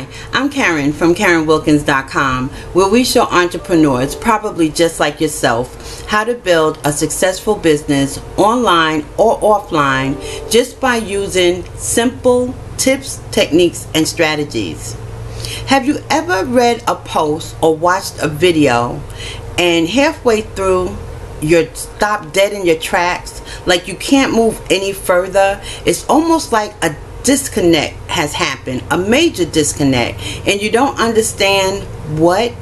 Hi, I'm Kaaren from KaarenWilkins.com, where we show entrepreneurs, probably just like yourself, how to build a successful business online or offline just by using simple tips, techniques, and strategies. Have you ever read a post or watched a video and halfway through you're stopped dead in your tracks like you can't move any further it's almost like a disconnect has happened, a major disconnect, and you don't understand what,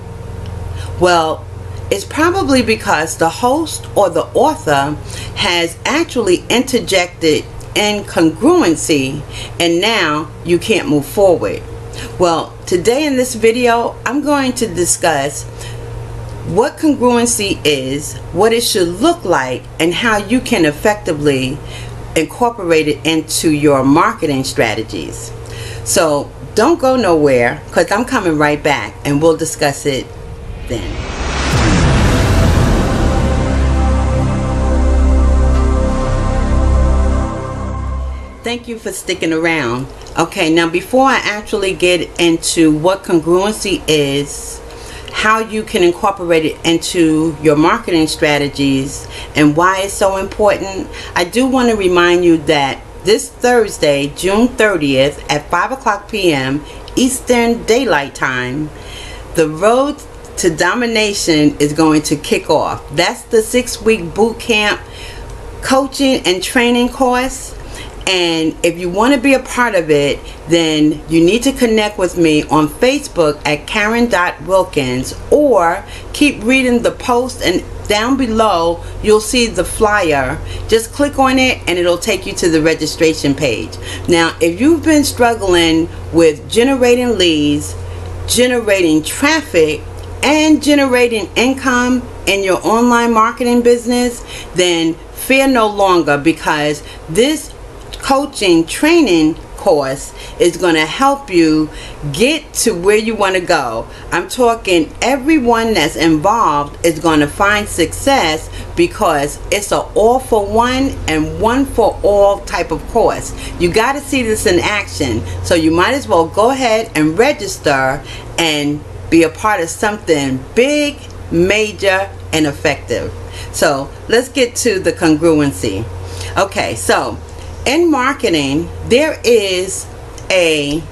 well, it's probably because the host or the author has actually interjected incongruency and now you can't move forward. Well, today in this video, I'm going to discuss what congruency is, what it should look like, and how you can effectively incorporate it into your marketing strategies. So don't go nowhere because I'm coming right back and we'll discuss it then. Thank you for sticking around. Okay, now before I actually get into what congruency is, how you can incorporate it into your marketing strategies and why it's so important, I do want to remind you that this Thursday, June 30th at 5 o'clock p.m. Eastern Daylight Time, the road to domination is going to kick off. That's the six week boot camp coaching and training course and if you want to be a part of it, then you need to connect with me on Facebook at Kaaren.Wilkins or keep reading the post and down below you'll see the flyer. Just click on it and it'll take you to the registration page. Now, if you've been struggling with generating leads, generating traffic, and generating income in your online marketing business, then fear no longer because this coaching training course is going to help you get to where you want to go. I'm talking everyone that's involved is going to find success because it's an all for one and one for all type of course. You got to see this in action. So you might as well go ahead and register and be a part of something big, major, and effective. So let's get to the congruency. Okay, so in marketing, there is a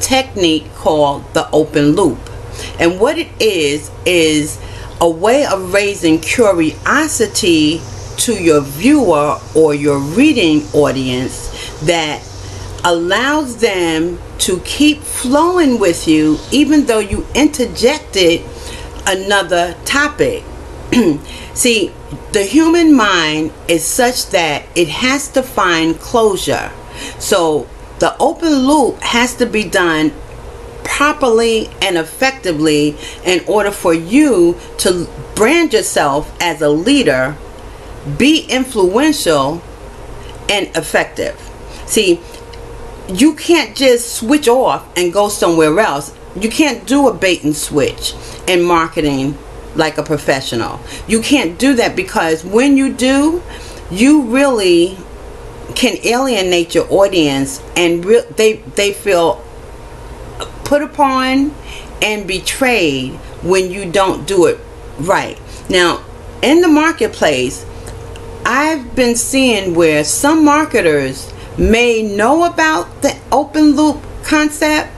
technique called the open loop. And what it is, is a way of raising curiosity to your viewer or your reading audience that allows them to keep flowing with you even though you interjected another topic. See, the human mind is such that it has to find closure. So the open loop has to be done properly and effectively in order for you to brand yourself as a leader, be influential, and effective. See, you can't just switch off and go somewhere else. You can't do a bait and switch in marketing like a professional. You can't do that because when you do, you really can alienate your audience and re- they they feel put upon and betrayed when you don't do it right. Now, in the marketplace, I've been seeing where some marketers may know about the open loop concept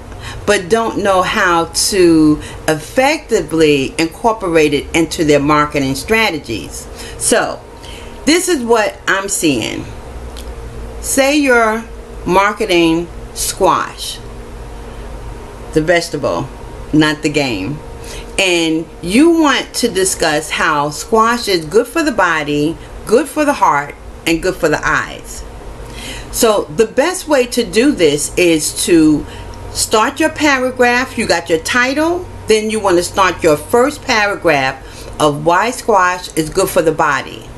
but don't know how to effectively incorporate it into their marketing strategies. So, this is what I'm seeing. Say you're marketing squash, the vegetable, not the game. And you want to discuss how squash is good for the body, good for the heart, and good for the eyes. So, the best way to do this is to start your paragraph. You got your title. Then you want to start your first paragraph of why squash is good for the body.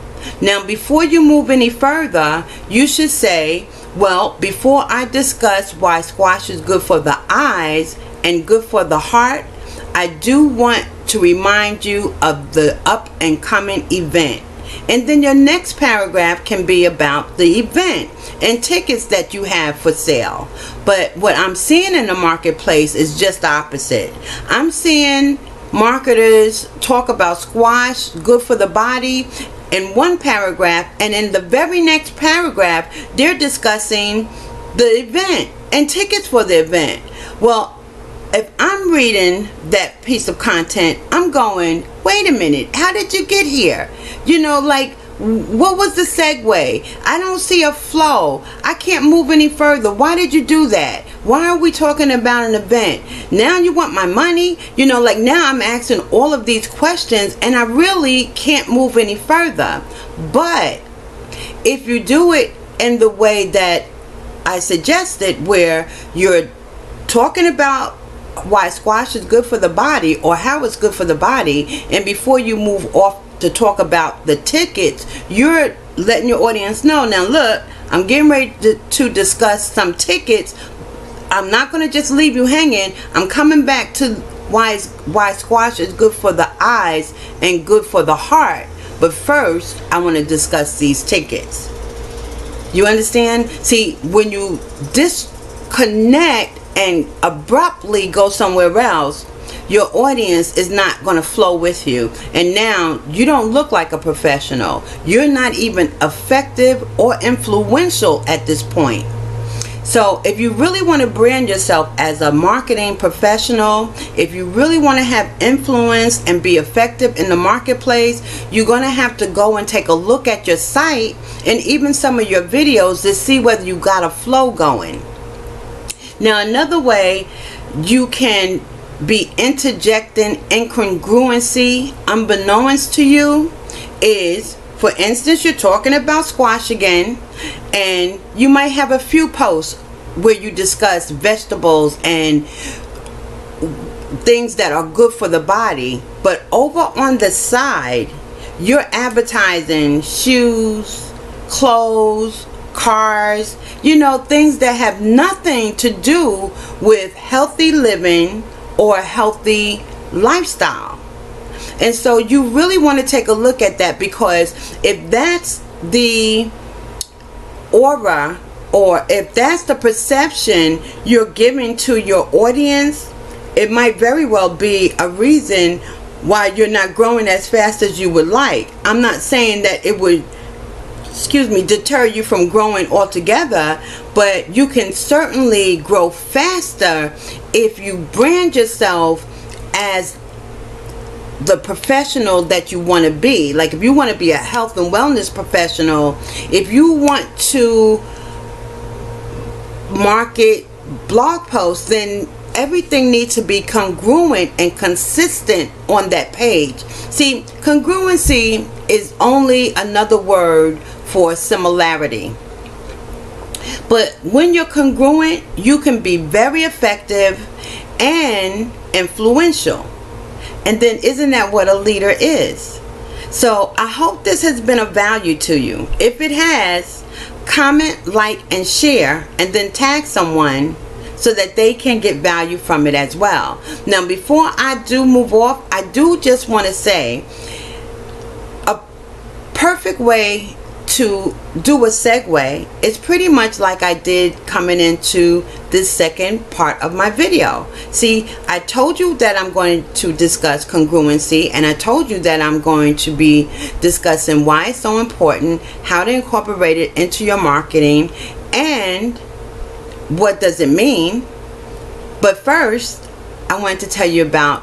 Now, before you move any further, you should say, well, before I discuss why squash is good for the eyes and good for the heart, I do want to remind you of the up and coming event. And then your next paragraph can be about the event and tickets that you have for sale. But what I'm seeing in the marketplace is just the opposite. I'm seeing marketers talk about squash, good for the body, in one paragraph, and in the very next paragraph, they're discussing the event and tickets for the event. Well, if I'm reading that piece of content, Going, wait a minute, how did you get here? You know, like, what was the segue? I don't see a flow. I can't move any further. Why did you do that? Why are we talking about an event? Now you want my money? You know, like now I'm asking all of these questions and I really can't move any further. But if you do it in the way that I suggested, where you're talking about why squash is good for the body or how it's good for the body, and before you move off to talk about the tickets, you're letting your audience know. Now, look, I'm getting ready to, to discuss some tickets. I'm not going to just leave you hanging. I'm coming back to why why squash is good for the eyes and good for the heart. But first, I want to discuss these tickets. You understand? See, when you disconnect and abruptly go somewhere else, your audience is not going to flow with you. And now you don't look like a professional. You're not even effective or influential at this point. So, if you really want to brand yourself as a marketing professional, if you really want to have influence and be effective in the marketplace, you're going to have to go and take a look at your site and even some of your videos to see whether you got a flow going. Now, another way you can be interjecting incongruency unbeknownst to you is for instance you're talking about squash again and you might have a few posts where you discuss vegetables and things that are good for the body but over on the side you're advertising shoes clothes cars you know things that have nothing to do with healthy living or healthy lifestyle. And so you really want to take a look at that because if that's the aura or if that's the perception you're giving to your audience, it might very well be a reason why you're not growing as fast as you would like. I'm not saying that it would excuse me, deter you from growing altogether, but you can certainly grow faster if you brand yourself as the professional that you want to be. Like if you want to be a health and wellness professional, if you want to market blog posts, then everything needs to be congruent and consistent on that page. See, congruency is only another word for similarity. But when you're congruent, you can be very effective and influential. And then, isn't that what a leader is? So, I hope this has been of value to you. If it has, comment, like, and share, and then tag someone so that they can get value from it as well. Now, before I do move off, I do just want to say a perfect way to do a segue, is pretty much like I did coming into this second part of my video. See, I told you that I'm going to discuss congruency and I told you that I'm going to be discussing why it's so important, how to incorporate it into your marketing, and what does it mean. But first, I wanted to tell you about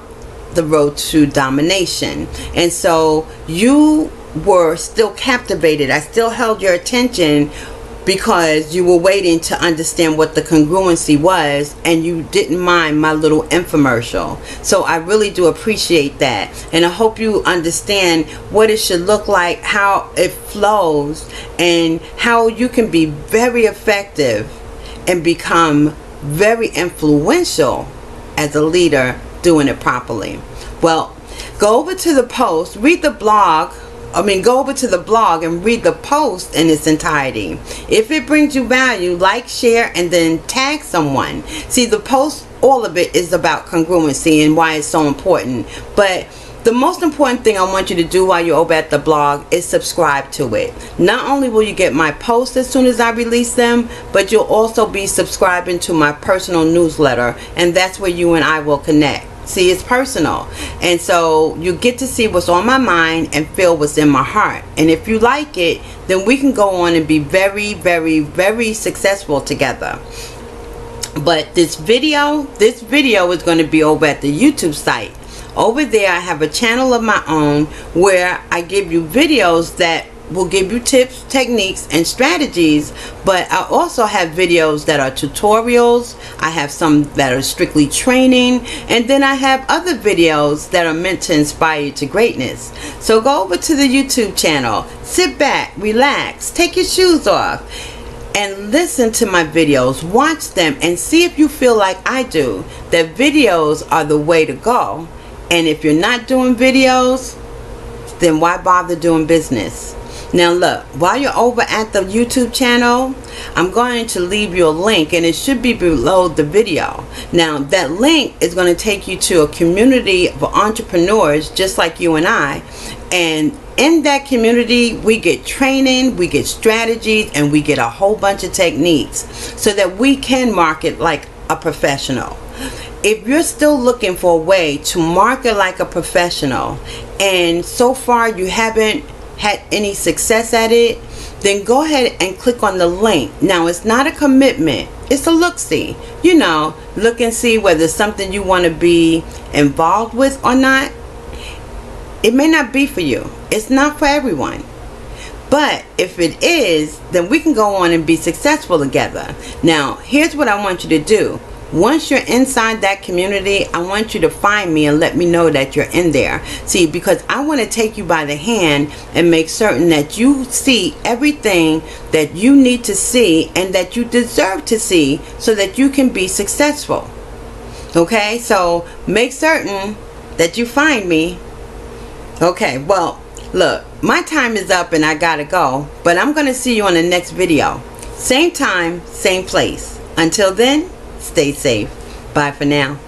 the road to domination. And so you were still captivated. I still held your attention because you were waiting to understand what the congruency was and you didn't mind my little infomercial. So I really do appreciate that. And I hope you understand what it should look like, how it flows, and how you can be very effective and become very influential as a leader doing it properly. Well, go over to the post, read the blog I mean, go over to the blog and read the post in its entirety. If it brings you value, like, share, and then tag someone. See, the post, all of it is about congruency and why it's so important. But the most important thing I want you to do while you're over at the blog is subscribe to it. Not only will you get my posts as soon as I release them, but you'll also be subscribing to my personal newsletter, and that's where you and I will connect. See, it's personal. And so you get to see what's on my mind and feel what's in my heart. And if you like it, then we can go on and be very, very, very successful together. But this video, this video is going to be over at the YouTube site. Over there, I have a channel of my own where I give you videos that will give you tips, techniques, and strategies. But I also have videos that are tutorials. I have some that are strictly training. And then I have other videos that are meant to inspire you to greatness. So go over to the YouTube channel, sit back, relax, take your shoes off and listen to my videos, watch them, and see if you feel like I do that videos are the way to go. And if you're not doing videos, then why bother doing business? Now look, while you're over at the YouTube channel, I'm going to leave you a link and it should be below the video. Now that link is going to take you to a community of entrepreneurs just like you and I. And in that community, we get training, we get strategies, and we get a whole bunch of techniques so that we can market like a professional if you're still looking for a way to market like a professional and so far you haven't had any success at it then go ahead and click on the link. Now it's not a commitment. It's a look see. You know look and see whether something you want to be involved with or not. It may not be for you. It's not for everyone. But if it is then we can go on and be successful together. Now here's what i want you to do once you're inside that community i want you to find me and let me know that you're in there. See because i want to take you by the hand and make certain that you see everything that you need to see and that you deserve to see so that you can be successful. Okay? So make certain that you find me. Okay well look my time is up and i gotta go but i'm gonna see you on the next video. Same time same place. Until then Stay safe. Bye for now.